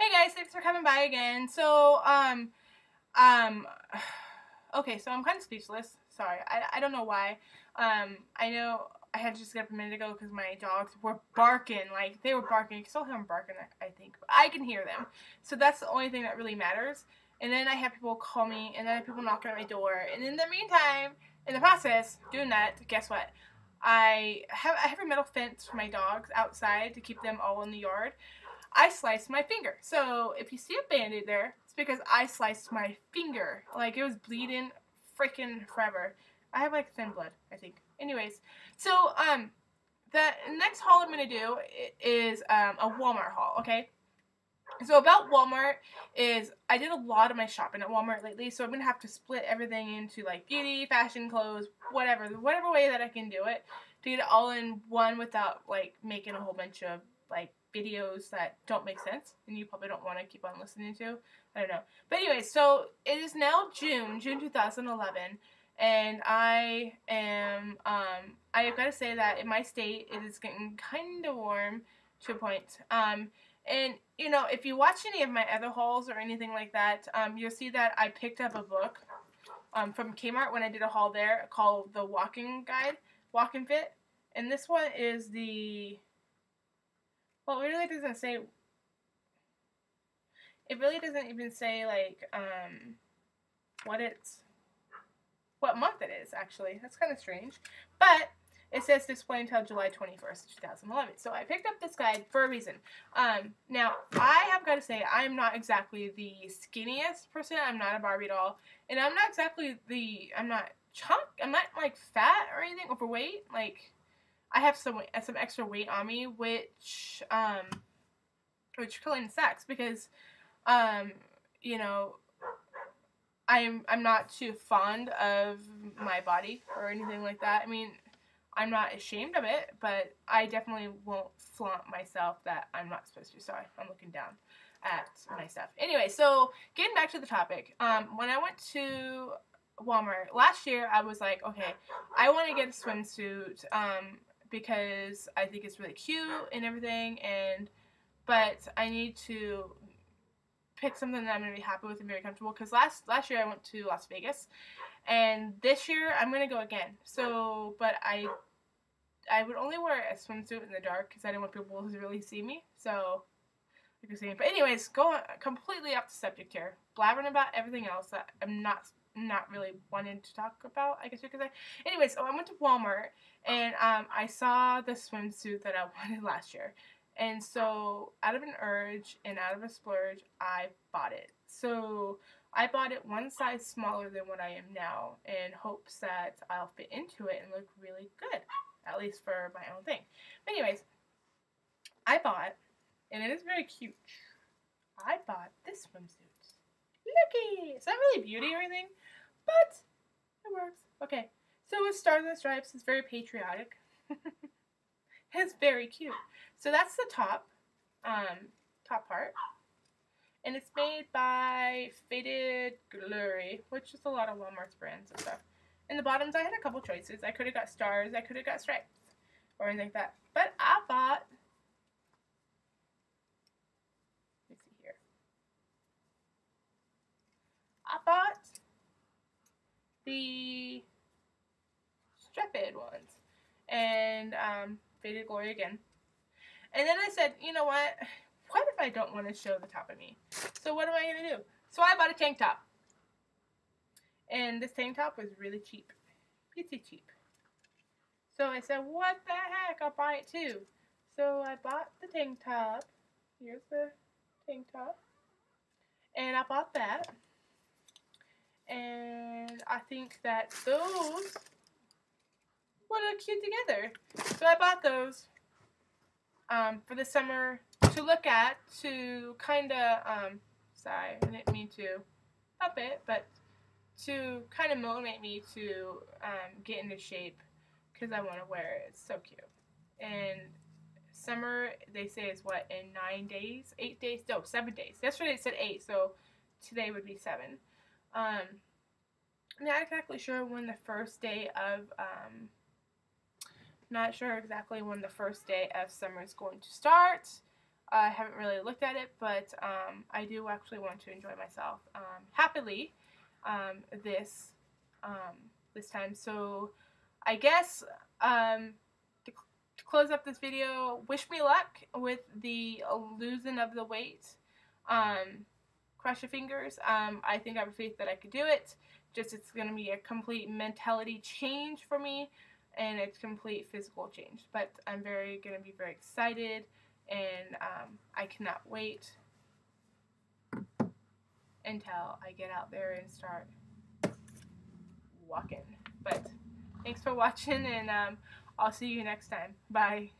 Hey guys, thanks for coming by again. So, um, um, okay, so I'm kind of speechless. Sorry, I, I don't know why. Um, I know I had to just get up a minute ago because my dogs were barking. Like, they were barking. You can still hear them barking, I, think. But I can hear them. So that's the only thing that really matters. And then I have people call me, and then I have people knocking at my door. And in the meantime, in the process, doing that, guess what? I have I have a metal fence for my dogs outside to keep them all in the yard. I sliced my finger. So if you see a band-aid there, it's because I sliced my finger. Like it was bleeding freaking forever. I have like thin blood, I think. Anyways, so um the next haul I'm gonna do is um, a Walmart haul, okay? So about Walmart is I did a lot of my shopping at Walmart lately, so I'm gonna have to split everything into like beauty, fashion, clothes, whatever, whatever way that I can do it to get it all in one without like making a whole bunch of like videos that don't make sense and you probably don't want to keep on listening to. I don't know. But anyway, so it is now June, June 2011, and I am um I've got to say that in my state it is getting kind of warm to a point. Um and, you know, if you watch any of my other hauls or anything like that, um, you'll see that I picked up a book um, from Kmart when I did a haul there called The Walking Guide, Walk and Fit. And this one is the, well, it really doesn't say, it really doesn't even say, like, um, what it's, what month it is, actually. That's kind of strange. But it says display until July 21st, 2011. So I picked up this guide for a reason. Um, now, I have got to say, I'm not exactly the skinniest person. I'm not a Barbie doll. And I'm not exactly the, I'm not chunk, I'm not like fat or anything, overweight. Like, I have some some extra weight on me, which, um, which of sucks because, um, you know, I'm I'm not too fond of my body or anything like that. I mean, I'm not ashamed of it, but I definitely won't flaunt myself that I'm not supposed to. Sorry, I'm looking down at my stuff. Anyway, so getting back to the topic, um, when I went to Walmart last year, I was like, okay, I want to get a swimsuit um, because I think it's really cute and everything, and but I need to pick something that I'm gonna be happy with and very comfortable. Because last last year I went to Las Vegas, and this year I'm gonna go again. So, but I I would only wear a swimsuit in the dark because I didn't want people to really see me. So, like I was saying. But anyways, going completely off the subject here, blabbering about everything else that I'm not not really wanted to talk about. I guess you could say. Anyways, so I went to Walmart and um, I saw the swimsuit that I wanted last year. And so, out of an urge and out of a splurge, I bought it. So, I bought it one size smaller than what I am now in hopes that I'll fit into it and look really good at least for my own thing. But anyways, I bought, and it is very cute. I bought this swimsuit. Looky! It's not really beauty or anything, but it works. Okay, so with stars and stripes, it's very patriotic. it's very cute. So that's the top, um, top part. And it's made by Faded Glory, which is a lot of Walmart's brands and stuff. In the bottoms, I had a couple choices. I could have got stars, I could have got stripes, or anything like that. But I bought, let me see here. I bought the striped ones. And um, Faded Glory again. And then I said, you know what? What if I don't want to show the top of me? So what am I going to do? So I bought a tank top. And this tank top was really cheap. Pretty cheap. So I said, what the heck? I'll buy it too. So I bought the tank top. Here's the tank top. And I bought that. And I think that those would look cute together. So I bought those um, for the summer to look at to kind of, um, sorry, I didn't mean to up it, but to kind of motivate me to um, get into shape because I want to wear it. It's so cute. And summer, they say is what, in nine days? Eight days? No, seven days. Yesterday it said eight, so today would be seven. Um, not exactly sure when the first day of, um, not sure exactly when the first day of summer is going to start. I haven't really looked at it, but um, I do actually want to enjoy myself um, happily um, this um, this time. So I guess um, to, to, close up this video, wish me luck with the losing of the weight. Cross your fingers. I think I have faith that I could do it. Just it's going to be a complete mentality change for me and it's complete physical change. But I'm very going to be very excited and um, I cannot wait until I get out there and start walking. But thanks for watching, and um, I'll see you next time. Bye.